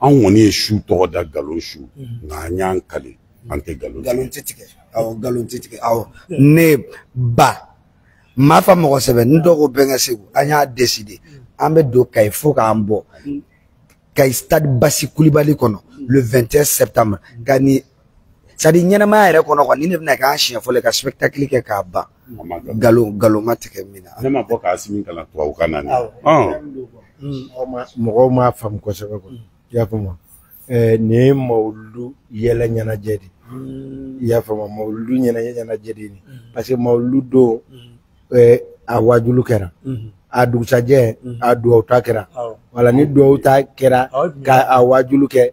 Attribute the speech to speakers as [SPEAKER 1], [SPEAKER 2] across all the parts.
[SPEAKER 1] an kɔni
[SPEAKER 2] ye su tɔgɔ da nkalon su nka an y'an kale an tɛ nkalon
[SPEAKER 3] nkalon tɛ tigɛ awɔ nkalon tɛ tigɛ awɔ ne ba m'a fa mɔgɔ sɛbɛn n dɔgɔ bɛn ka segu an y'a deside an bɛ don kayi fo k'an bɔ kayi stade basi kulibali kɔnɔ le 21 septembre ka ni sadi ɲɛnɛmaya yɛrɛ kɔnɔ kɔni ni ne bɛna k'a siɲɛ fɔlɔ ka spectacle kɛ k'a ban nkalon nkalon ma tigɛ min na
[SPEAKER 2] ne ma bɔ k'a simi ka na tubabu kan na
[SPEAKER 4] mɔgɔw m'a faamu kosɛbɛ kɔni i y'a faamu nin ye mawuludu yɛlɛ ɲɛnajɛ de i y'a faamu mawuludu ɲɛnajɛ ɲɛnajɛ de ye parce que mawuludu don a waajulu kɛra a dugusajɛ a duwawu ta kɛra wala ni duwawu ta kɛra ka a waajulu kɛ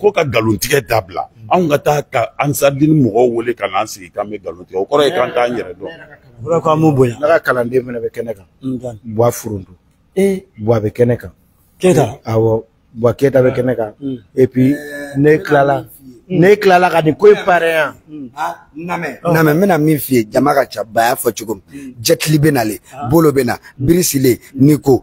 [SPEAKER 1] ko
[SPEAKER 2] ka nkalontigɛ dabila anw ka taa ka ansaden mɔgɔw wele ka n'an sigi k'an bɛ nkalon tigɛ o kɔrɔ ye k'an t'an yɛrɛ dɔn
[SPEAKER 1] o kɔrɔ k'an b'u bonya
[SPEAKER 4] ne ka kalanden fana bɛ kɛnɛ kan buwa foronto buwa bɛ kɛnɛ kan
[SPEAKER 1] keta
[SPEAKER 4] awɔ buwa keta bɛ kɛnɛ kan et puis ne tilala ne tilala ka nin ko in pareya
[SPEAKER 3] namɛ n bɛna min f'i ye jama ka ca ba y'a fɔ cogo min jɛkili bɛ nale bolo bɛ na birisilen niko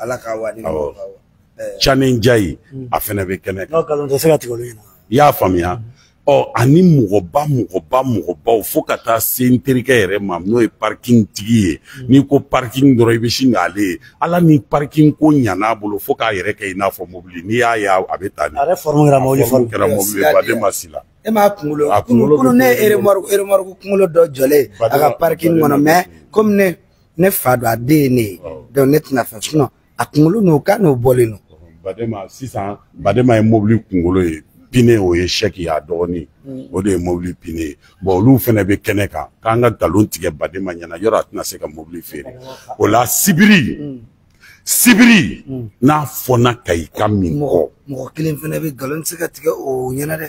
[SPEAKER 3] ala ka wadi
[SPEAKER 2] canin jayi hmm. a fɛnɛ bɛ kɛnɛ kan i y'a faamuya ɔ ani mɔgɔba mɔgɔba mɔgɔbaw fo ka taa se n terikɛ yɛrɛ ma n'o ye parking tigi ye hmm. n'i ko parking dɔrɔn i bɛ sin k'ale ye ala ni parking ko ɲan'a bolo fo k'a yɛrɛ kɛ i n'a fɔ mobili n'i y'a ye a bɛ taa ni
[SPEAKER 1] a yɛrɛ fɔrɔmu kɛra mobili fɔlɔ
[SPEAKER 2] kɛra mobili ye baden ma si la
[SPEAKER 3] e m'a kunkolo
[SPEAKER 2] kunkolo
[SPEAKER 3] ne
[SPEAKER 2] ye
[SPEAKER 3] eremɔruku eremɔruku kunkolo dɔ jɔlen a ka parking kɔnɔ
[SPEAKER 2] mɛ
[SPEAKER 3] komi ne ne fa don a den ye ne ye donc ne tɛna fɛn sinɔn a kunkolo n'o ka n'o bɔlen don
[SPEAKER 2] badema sisan badema ye mobili kunkolo ye pine o ye sɛki y'a dɔgɔnin mm. o de ye mobili pine ye bɔn olu fɛnɛ bɛ kɛnɛ kan k'an ka galon tigɛ badema ɲɛna yɔrɔ a tɛna se ka mobili feere o la sibiri mm. sibiri mm. n'a fɔna ka i ka min kɔ
[SPEAKER 3] mɔgɔ kelen fɛnɛ bɛ galon tɛ se ka tigɛ o ɲɛna dɛ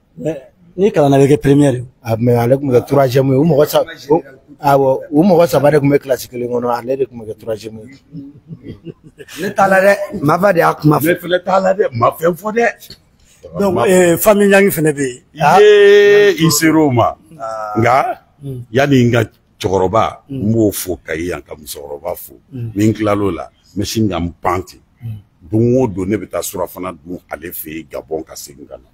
[SPEAKER 4] ni
[SPEAKER 2] kalan
[SPEAKER 4] bɛ kɛ premier ye a mɛ ale tun bɛ kɛ troisième ye u mɔgɔ saba awɔ u mɔgɔ saba de tun bɛ kilasi kelen kɔnɔ ale de tun bɛ kɛ troisième ye
[SPEAKER 3] ne t'a la dɛ mafa de y'a kuma fɔ
[SPEAKER 2] ne fana t'a la dɛ ma fɛn fɔ dɛ
[SPEAKER 1] donc eh, famille ɲangi fana bɛ yen ah.
[SPEAKER 2] ye i ser'o ma ah. nka hmm. yanni n ka cɛkɔrɔba hmm. n b'o fo ka ye yan ka musokɔrɔba fo hmm. ni n tilal'o la n bɛ sin ka n pan ten don o don ne bɛ taa surafana dun ale fɛ yen gabɔn ka segin ka na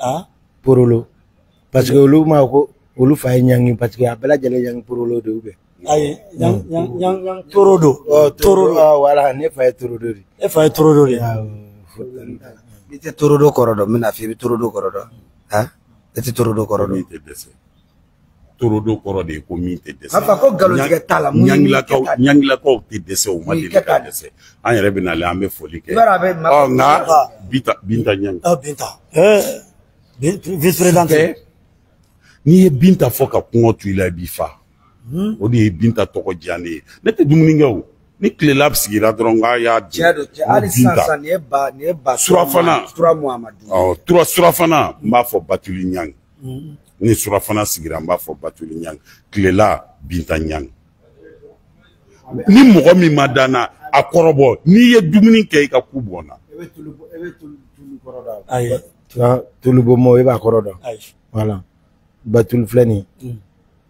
[SPEAKER 2] a
[SPEAKER 4] porolo parce que olu ma ko olu fa ye ɲangi parce que a bɛɛ lajɛlen ɲangi porolo de ubɛ
[SPEAKER 1] ayi toro do
[SPEAKER 4] toro do wala ne fa ye toro do de
[SPEAKER 1] e fa ye toro do de
[SPEAKER 3] i tɛ toro do kɔrɔ dɔn n bɛna fɔ i bɛ toro do kɔrɔ dɔn e tɛ toro do
[SPEAKER 2] kɔrɔ
[SPEAKER 3] dɔn
[SPEAKER 2] torodo kɔrɔ de ye ko min tɛ dɛsɛ
[SPEAKER 3] k'a ko nkalontigɛ t'a la mun
[SPEAKER 2] ɲangilakaw ɲangilakaw tɛ dɛsɛ u ma deli ka dɛsɛ an yɛrɛ bɛ nalen an bɛ foli kɛ ɔ nka binta binta ɲangi
[SPEAKER 1] binta vice président
[SPEAKER 2] tɛ n'i ye binta fɔ ka kɔngɔ to i la i b'i fa hmm? o de ye binta tɔgɔ diya ne ye ne tɛ dumuni kɛ o ni tilela sigira dɔrɔn k'a y'a
[SPEAKER 3] di
[SPEAKER 2] binta surafana surafana n b'a fɔ batuli ɲangi mm-hmm. ni surafana sigira an b'a fɔ batuli ɲang tilela binta ɲang ni mɔgɔ min ma danna a kɔrɔbɔ n'i ye dumuni kɛ i ka ku bɔnna
[SPEAKER 4] tulubomɔ i b'a kɔrɔ dɔn wala batuli filɛ nin mm.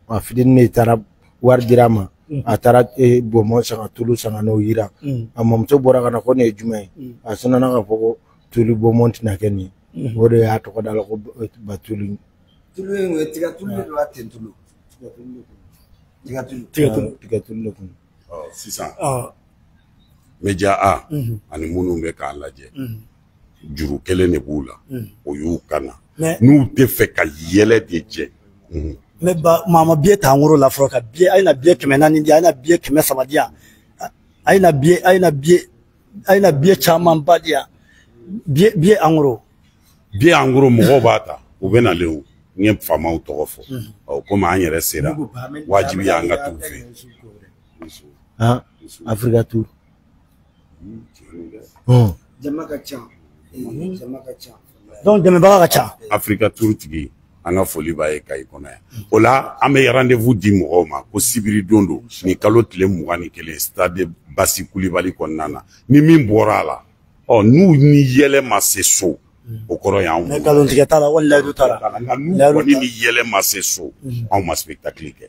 [SPEAKER 4] a fitini de taara wari dira ma mm. a taara e, bɔnmɔ sanga tulu sanga n'o yira mm. a mɔmuso bɔra ka na ko nin ye jumɛn ye a sinana ka fɔ ko tulu bɔnbɔn tɛna kɛ nin mhm. o de y'a tɔgɔ da la ko ba tulu
[SPEAKER 3] tulu in o ye tiga tulu de don a ten tulu tiga tulu
[SPEAKER 1] de kun tiga tulu
[SPEAKER 4] tiga tulu tiga tulu de kun
[SPEAKER 2] sisan meja a mhm. ani minnu bɛ k'a lajɛ mhm. juru kelen de b'u la o y'u kana n'u tɛ fɛ ka yɛlɛ de jɛ
[SPEAKER 1] ne ba maama biye t'an woro la fɔlɔ ka biye a ye na biye kɛmɛ naani di a ye na biye kɛmɛ saba di yan a ye na biye a ye na biye a ye na biye caman ba di yan biye biye
[SPEAKER 2] angoro biye angoro mɔgɔw b'a ta u bɛ nalen o n ye faamaw tɔgɔ fɔ ɔ komi an yɛrɛ sera wajibi y'an ka t'u fɛ
[SPEAKER 4] yen afirika tu
[SPEAKER 3] jama ka ca jama ka ca
[SPEAKER 1] donc dɛmɛbaga ka ca
[SPEAKER 2] afirika turu tigi an ka foli b'a ye kayi kɔnɔ yan o la an bɛ rendez-vous di mɔgɔw ma ko sibiri don don nin kalo tile mugan ni kelen stade basi kulibali kɔnɔna na ni min bɔra a la ɔ n'u ni yɛlɛ ma se so o kɔrɔ
[SPEAKER 1] ye anw nkalontigɛ t'a la wali layidu t'a la
[SPEAKER 2] nka n'u kɔni ni yɛlɛ ma se so anw ma spectacle kɛ